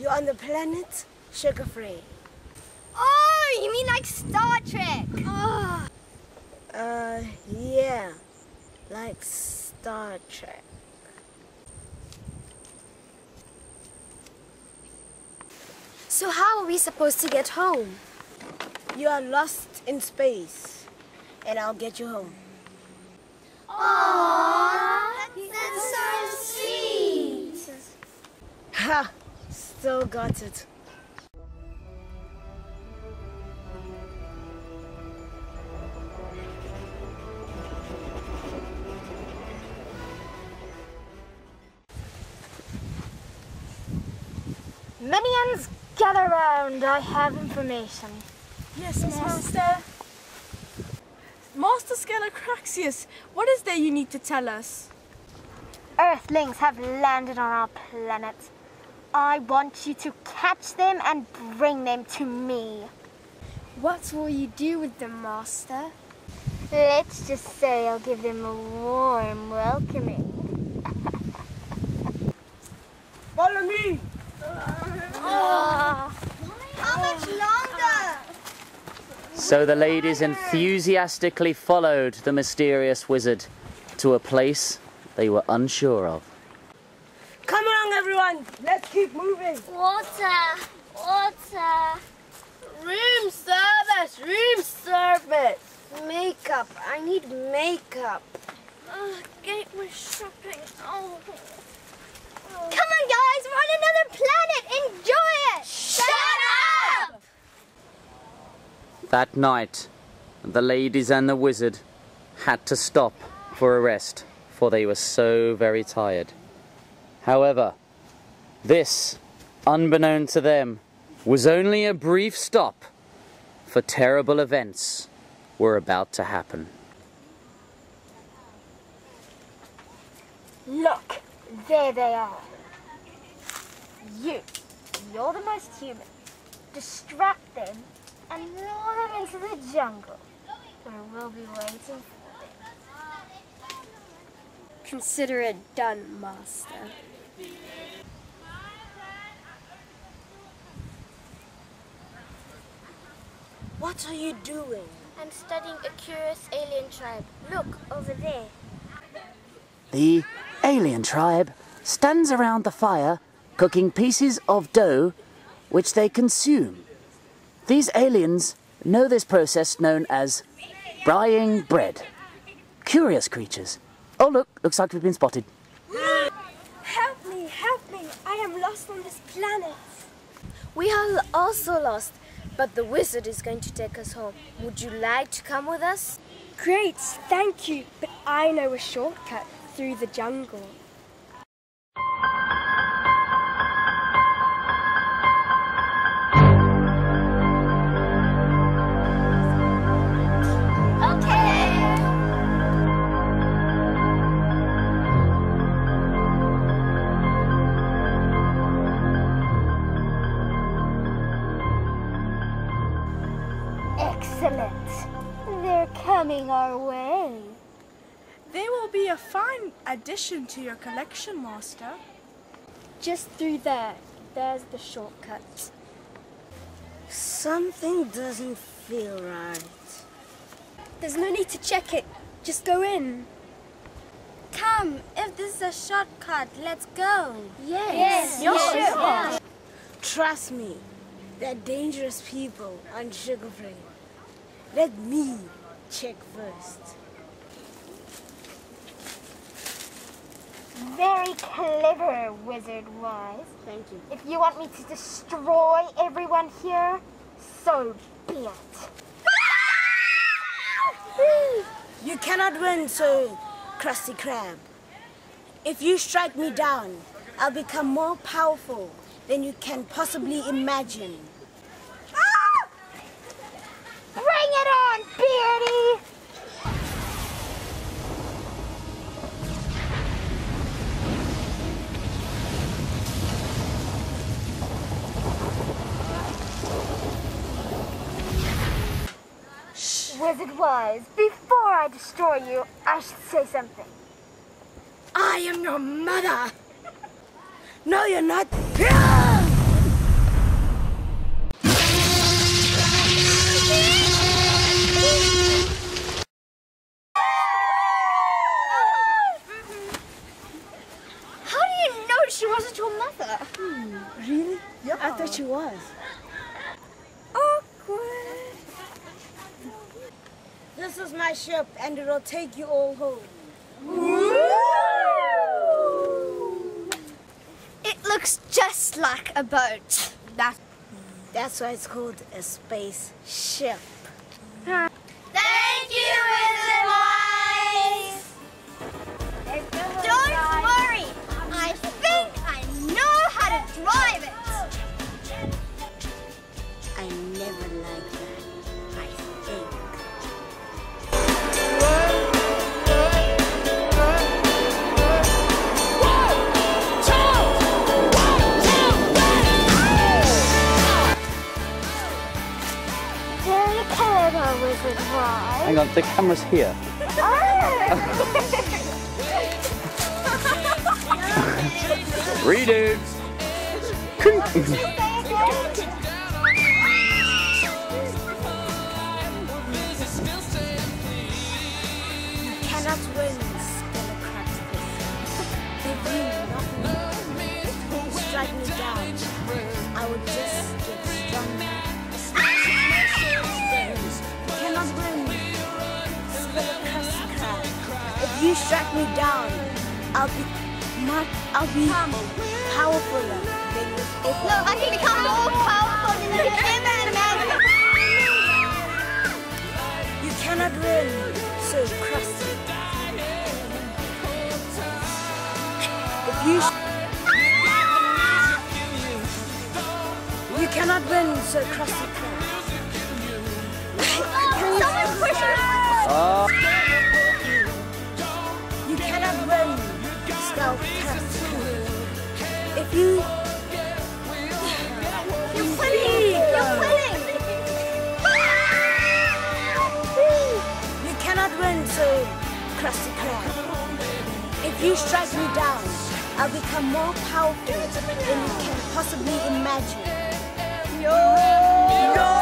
You're on the planet Sugar Free. Oh, you mean like Star Trek? Oh. Uh, yeah. Like Star Trek. So how are we supposed to get home? You are lost in space, and I'll get you home. Aww, that's so sweet. Ha! Still got it. Minions, gather round. I have information. Yes, Master. Master Scalacraxius, what is there you need to tell us? Earthlings have landed on our planet. I want you to catch them and bring them to me. What will you do with them, Master? Let's just say I'll give them a warm welcoming. Follow me! Ah. How much longer? So the ladies enthusiastically followed the mysterious wizard to a place they were unsure of. Come along, everyone. Let's keep moving. Water, water. Room service, room service. Makeup. I need makeup. Uh, gateway shopping. Oh. Come on, guys, we're on another planet. Enjoy it. Shut up! That night, the ladies and the wizard had to stop for a rest, for they were so very tired. However, this, unbeknown to them, was only a brief stop, for terrible events were about to happen. Look, there they are. You, you're the most human. Distract them and lure them into the jungle, where we'll be waiting for them. Consider it done, Master. What are you doing? I'm studying a curious alien tribe. Look, over there. The alien tribe stands around the fire cooking pieces of dough which they consume. These aliens know this process known as frying bread. Curious creatures. Oh, look, looks like we've been spotted. Help me, help me. I am lost on this planet. We are also lost, but the wizard is going to take us home. Would you like to come with us? Great, thank you, but I know a shortcut through the jungle. Coming our way. They will be a fine addition to your collection, Master. Just through there. There's the shortcut. Something doesn't feel right. There's no need to check it. Just go in. Come, if this is a shortcut, let's go. Yes, yes, yes Trust me, they're dangerous people on Sugar Free. Let me check first. Very clever, Wizard Wise. Thank you. If you want me to destroy everyone here, so be it. You cannot win, so Krusty Krab. If you strike me down, I'll become more powerful than you can possibly imagine. Wizard Wise, before I destroy you, I should say something. I am your mother. No, you're not. How do you know she wasn't your mother? Hmm, really? Yeah. I thought she was. This is my ship, and it'll take you all home. It looks just like a boat. That, that's why it's called a space Hang on, the camera's here. Oh. Redo. You cannot win, Skellecraticus. If you knock me, strike me down, you strike me down, I'll be much, I'll be powerful than you. If Look, I can become more powerful than you can ever imagine. you cannot win, so crusty. If you you cannot win, so crusty crab. Someone push her. Ah. If you strike me down, I'll become more powerful than you can possibly imagine. Yo!